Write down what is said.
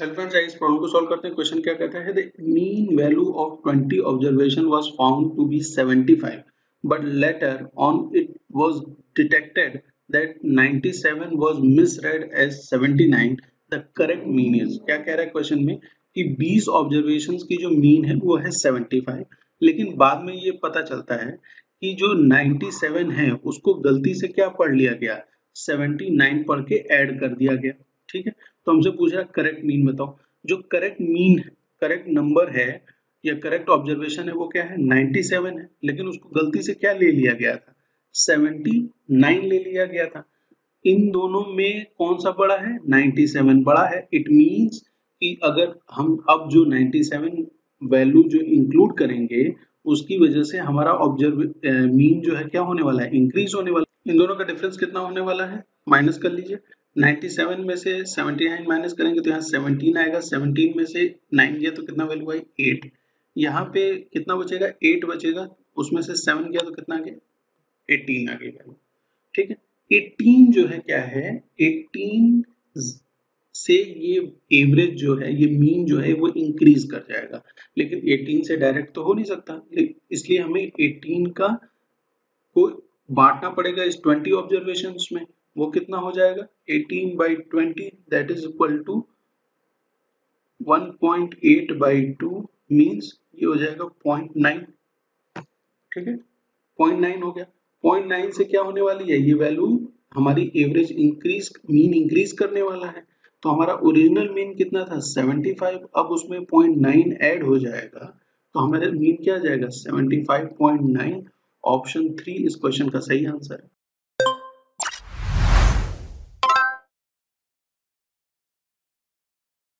Hello friends problem को solve करते question क्या कहता the mean value of 20 observation was found to be 75 but later on it was detected that 97 was misread as 79 the correct mean is क्या कह रहा है question में? कि 20 ऑब्जर्वेशंस की जो मीन है, वो है 75 लेकिन बाद में ये पता चलता है कि जो 97 है, उसको गलती से क्या पढ़ लिया गया? 79 पढ़ के ऐड कर दिया गया। ठीक है? तो हमसे पूछा करेक्ट मीन बताओ। जो करेक्ट मीन करेक्ट नंबर है, या करेक्ट ऑब्जर्वेशन है, वो क्या है? 97 है। लेकिन उसको गलती से क्या ले लिया गया था? 79 ले लिया गया था। इन दोनों में कौन सा बड़ा है? 97 बड़ा है। इट मींस कि अगर हम अब जो 97 वैल्यू जो इंक्लूड करेंगे, उसकी वजह से हमारा ऑब्ज़र्व मीन जो है, क्या होने वाला है? इंक्रीज होने वाला इन दोनों का डिफरेंस कितना होने वाला है? माइनस कर लीजिए। 97 में से 79 माइनस करेंगे तो यहाँ 17 आएगा। 17 में से 9 गया तो कितना वैल्यू आई? 8 यहाँ पे कितना बचेगा? 8 बचेगा। उसमें से 7 गया तो कितना आ गया? 18 आ गया। ठीक है? 18 जो है क्या है? 18 से ये एवरेज जो है, ये मीन जो है, वो इंक्रीज कर जाएगा। लेकिन 18 से डायरेक्ट तो हो नहीं सकता। इसलिए हमें 18 का को बांटना पड़ेगा इस 20 ऑब्जर्वेशन में, वो कितना हो जाएगा? 18 by twenty that is equal to 1.8 by two means ये हो जाएगा 0.9 ठीक है? 0.9 हो गया। 0.9 से क्या होने वाली है? ये वैल्यू हमारी एवरेज इंक्रीज मीन इंक्रीज करने वाला है। तो हमारा ओरिजिनल मीन कितना था? 75 अब उसमें 0.9 ऐड हो जाएगा तो हमारा मीन क्या जाएगा? 75.9 ऑप्शन थ्री इस क्वेश्चन का सही आंसर है